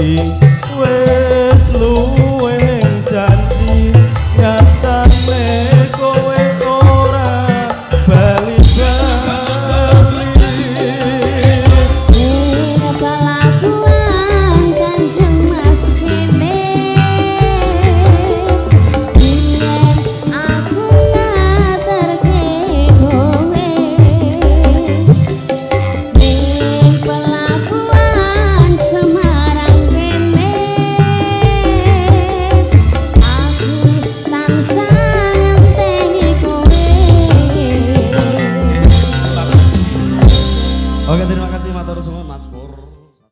一